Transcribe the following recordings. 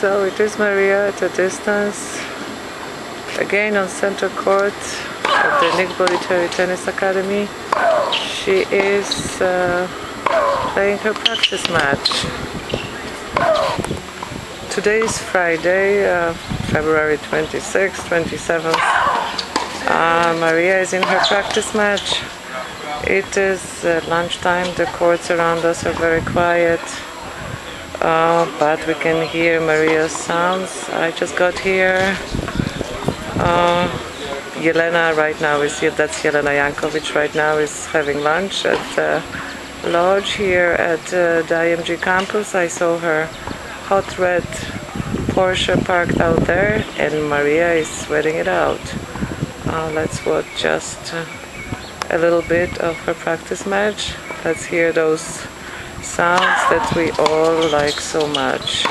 So it is Maria at a distance. Again on center court of the Nick Bollettieri Tennis Academy. She is uh, playing her practice match. Today is Friday, uh, February 26th, 27th. Uh, Maria is in her practice match. It is uh, lunchtime. The courts around us are very quiet. Uh, but we can hear Maria's sounds. I just got here. Uh, Jelena right now is here. That's Jelena Jankovic right now is having lunch at the lodge here at uh, the IMG campus. I saw her hot red Porsche parked out there and Maria is sweating it out. Uh, let's watch just a little bit of her practice match. Let's hear those sounds that we all like so much.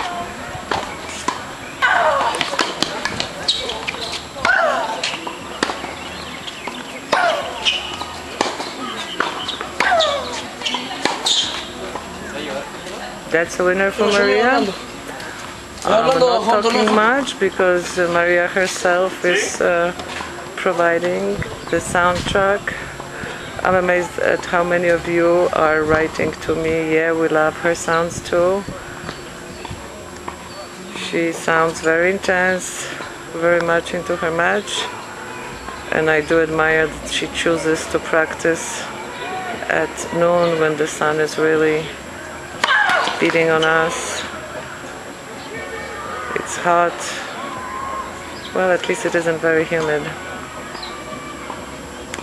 That's a winner for Maria. I'm not talking much because uh, Maria herself is uh, providing the soundtrack I'm amazed at how many of you are writing to me. Yeah, we love her sounds too. She sounds very intense, very much into her match. And I do admire that she chooses to practice at noon when the sun is really beating on us. It's hot. Well, at least it isn't very humid.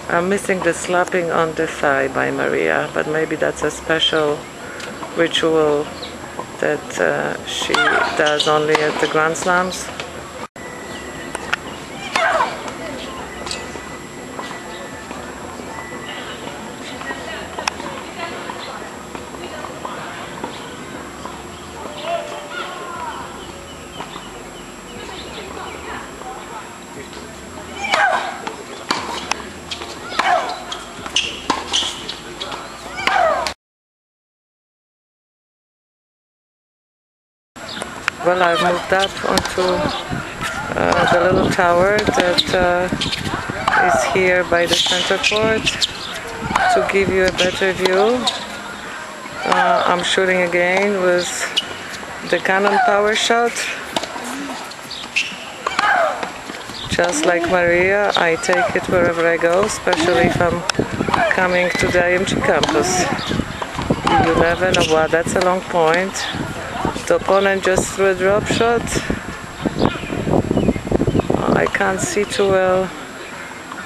I'm missing the slapping on the thigh by Maria, but maybe that's a special ritual that uh, she does only at the Grand Slams. Well, I've moved up onto uh, the little tower that uh, is here by the center court to give you a better view. Uh, I'm shooting again with the Canon PowerShot. Just like Maria, I take it wherever I go, especially if I'm coming to the IMG campus. You never know. Wow, that's a long point. Opponent just threw a drop shot. Oh, I can't see too well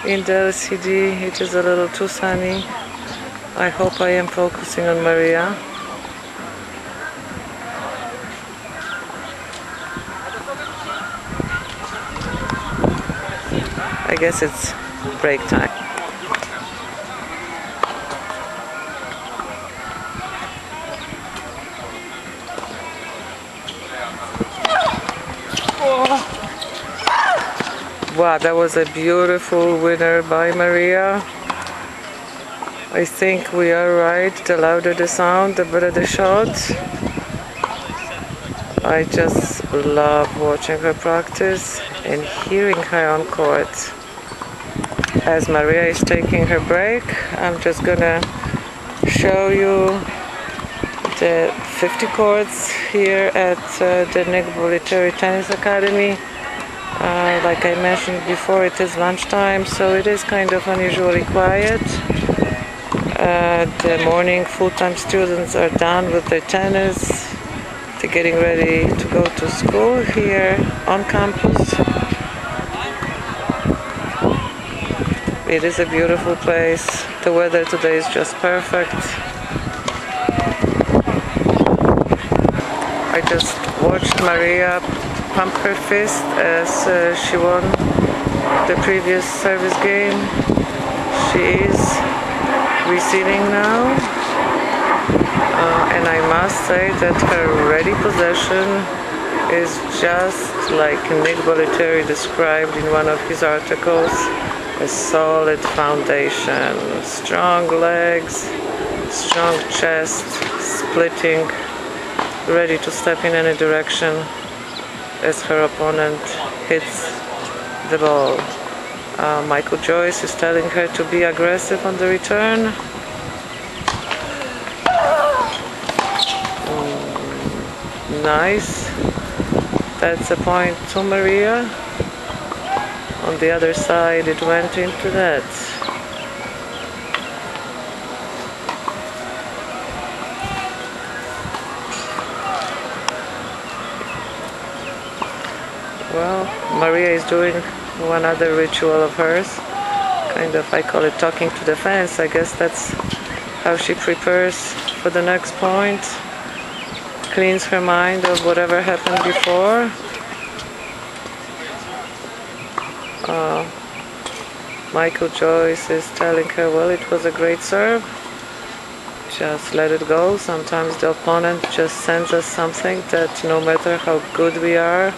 in the LCD. It is a little too sunny. I hope I am focusing on Maria. I guess it's break time. Wow, that was a beautiful winner by Maria. I think we are right. The louder the sound, the better the shot. I just love watching her practice and hearing her on court. As Maria is taking her break, I'm just gonna show you the 50 courts here at uh, the Nick Bollettieri Tennis Academy. Uh, like I mentioned before, it is lunchtime, so it is kind of unusually quiet. Uh, the morning full-time students are done with their tennis. They're getting ready to go to school here on campus. It is a beautiful place. The weather today is just perfect. I just watched Maria pump her fist as uh, she won the previous service game. She is receiving now. Uh, and I must say that her ready possession is just like Nick Bollettieri described in one of his articles, a solid foundation, strong legs, strong chest, splitting, ready to step in any direction. As her opponent hits the ball. Uh, Michael Joyce is telling her to be aggressive on the return. Mm, nice. That's a point to Maria. On the other side, it went into that. Well, Maria is doing one other ritual of hers. Kind of, I call it talking to the fans. I guess that's how she prepares for the next point. Cleans her mind of whatever happened before. Uh, Michael Joyce is telling her, well, it was a great serve. Just let it go. Sometimes the opponent just sends us something that no matter how good we are,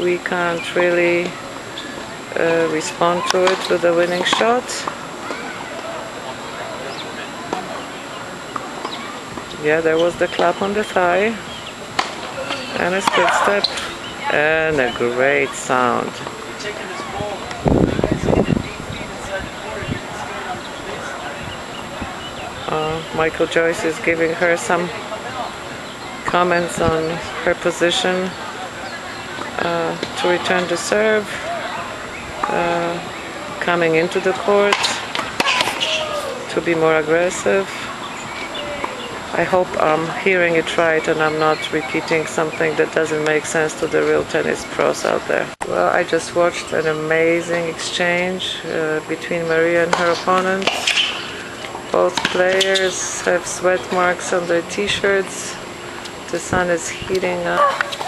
we can't really uh, respond to it with a winning shot. Yeah, there was the clap on the thigh and a split step and a great sound. Uh, Michael Joyce is giving her some comments on her position uh, to return to serve, uh, coming into the court to be more aggressive. I hope I'm hearing it right and I'm not repeating something that doesn't make sense to the real tennis pros out there. Well, I just watched an amazing exchange uh, between Maria and her opponent. Both players have sweat marks on their t-shirts. The sun is heating up.